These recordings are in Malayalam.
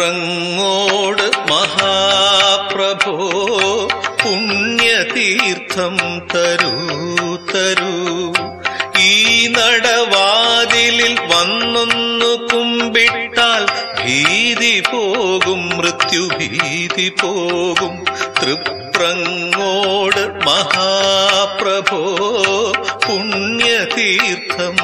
തൃപ്രങ്ങോട് മഹാപ്രഭോ പുണ്യതീർത്ഥം തരൂ തരൂ. ഈ നടവാതിലിൽ വന്നൊന്നു കുമ്പിട്ടാൽ ഭീതി പോകും മൃത്യുഭീതി പോകും. തൃപ്രങ്ങോട് മഹാപ്രഭോ പുണ്യതീർത്ഥം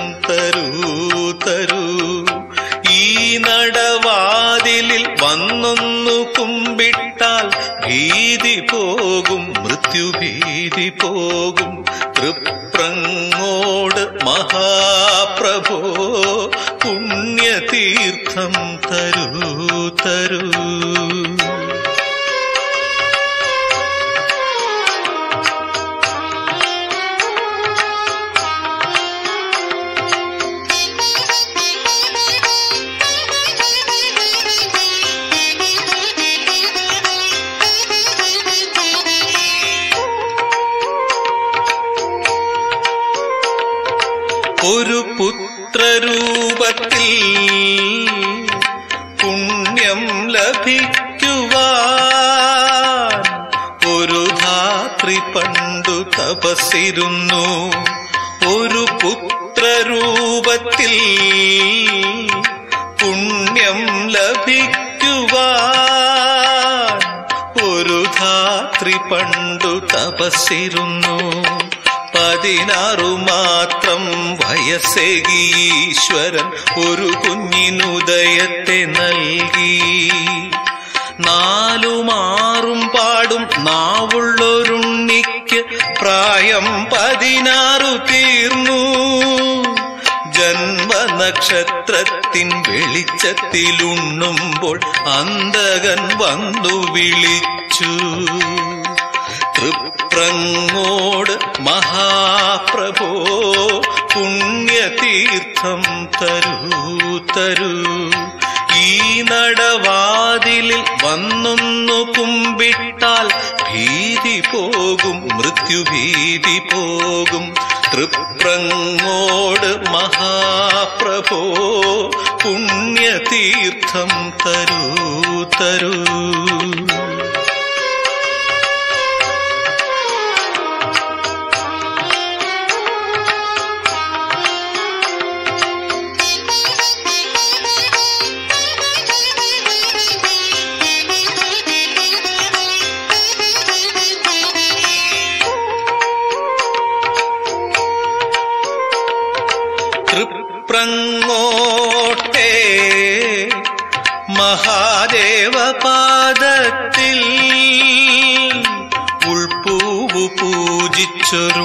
ഭീതി പോകും മൃത്യുഭീതി പോകും. തൃപ്രങ്ങോട് മഹാപ്രഭോ പുണ്യതീർത്ഥം തരൂ തരൂ. ഒരു പുത്രരൂപത്തിൽ പുണ്യം ലഭിക്കുവാൻ ഒരു ധാത്രി പണ്ടു തപസ്സിരുന്നു. ഒരു പുത്രരൂപത്തിൽ പുണ്യം ലഭിക്കുവാൻ ഒരു ധാത്രി പണ്ടു തപസ്സിരുന്നു. പതിനാറു മാത്രം വയസ്സേകി ഈശ്വരൻ ഒരു കുഞ്ഞിനുദയത്തെ നൽകി. നാലുമാറും പാടും നാവുള്ളൊരുണ്ണിക്ക് പ്രായം പതിനാറു തീർന്നു. ജന്മനക്ഷത്രത്തിൻ വെളിച്ചത്തിലുണ്ണുമ്പോൾ അന്തകൻ വന്നു വിളിച്ചു. തൃപ്രങ്ങോട് മഹാപ്രഭോ പുണ്യതീർത്ഥം തരൂ തരൂ. ഈ നടവാതിലിൽ വന്നൊന്നു കുമ്പിട്ടാൽ ഭീതി പോകും മൃത്യുഭീതി പോകും. തൃപ്രങ്ങോട് മഹാപ്രഭോ പുണ്യതീർത്ഥം തരൂ തരൂ. തൃപ്രങ്ങോട്ടെ മഹാദേവ പാദത്തിൽ ഉൾപ്പൂവു പൂജിച്ചൊരുണ്ണി.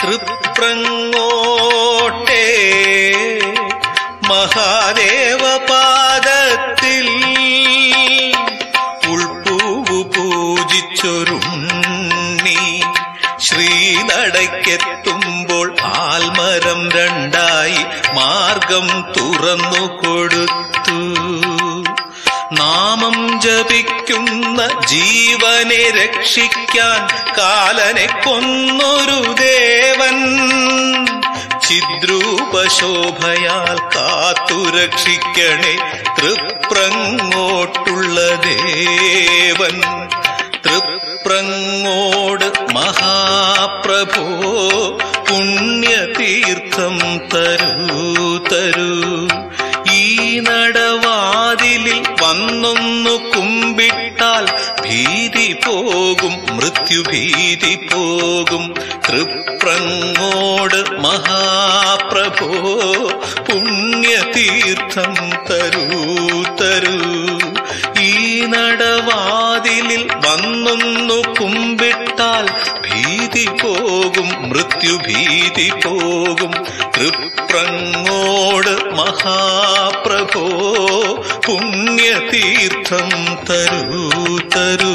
തൃപ്രങ്ങോട്ടേ മഹാദേവ ശ്രീനടയ്ക്കെത്തുമ്പോൾ ആൽമരം രണ്ടായി മാർഗം തുറന്നു കൊടുത്തു. നാമം ജപിക്കുന്ന ജീവനെ രക്ഷിക്കാൻ കാലനെ കൊന്നൊരു ദേവൻ. ചിദ്രൂപശോഭയാൽ കാത്തുരക്ഷിക്കണേ തൃപ്രങ്ങോട്ടുള്ള ദേവൻ. തൃപ്രങ്ങോട് മഹാപ്രഭോ പുണ്യതീർത്ഥം തരൂ തരൂ. ഈ നടവാതിലിൽ വന്നൊന്നു കുമ്പിട്ടാൽ ഭീതി പോകും മൃത്യുഭീതി പോകും. തൃപ്രങ്ങോട് മഹാപ്രഭോ പുണ്യതീർത്ഥം തരൂ തരൂ. ഈ നടവാതിലിൽ വന്നൊന്നു കുമ്പിട്ടാൽ ഭീതി പോകും മൃത്യുഭീതി പോകും. തൃപ്രങ്ങോട് മഹാപ്രഭോ പുണ്യതീർത്ഥം തരൂ തരൂ.